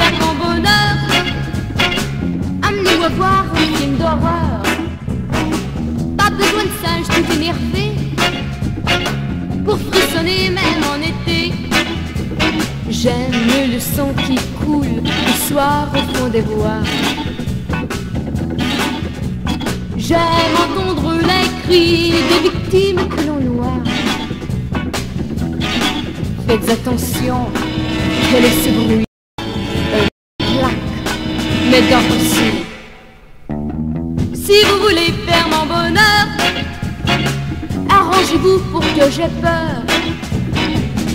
faire mon bonheur. Amenez-moi voir un film d'horreur. Pas besoin de singe tout énervé pour frissonner même en été. J'aime le sang qui coule le soir au fond des bois. J'aime entendre les cris des victimes que l'on noie. Faites attention, quel est ce bruit si vous voulez faire mon bonheur, arrangez-vous pour que j'ai peur.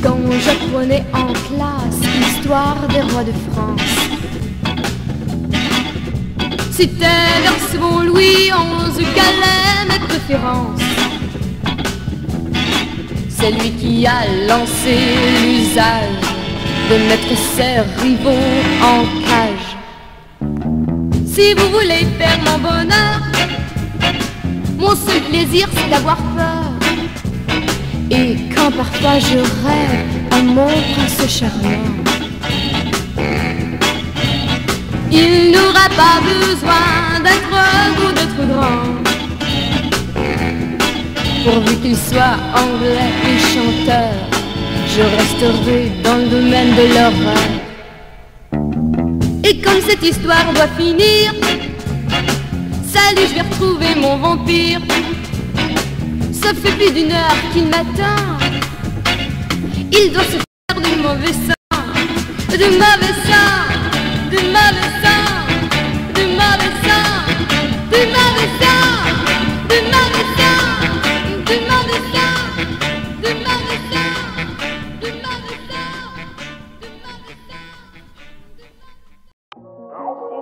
Quand j'apprenais en classe l'histoire des rois de France, c'était vers Louis XI qu'allait mes préférences. C'est lui qui a lancé l'usage de mettre ses rivaux en. Si vous voulez faire mon bonheur, mon seul plaisir c'est d'avoir peur. Et quand parfois je rêve à mon prince charmant, il n'aura pas besoin d'être ou d'être grand. Pourvu qu'il soit anglais et chanteur, je resterai dans le domaine de l'horreur. Cette histoire doit finir, salut, je vais retrouver mon vampire. Ça fait plus d'une heure qu'il m'attend. Il doit se faire du mauvais sang, du mauvais sang, du mauvais sang,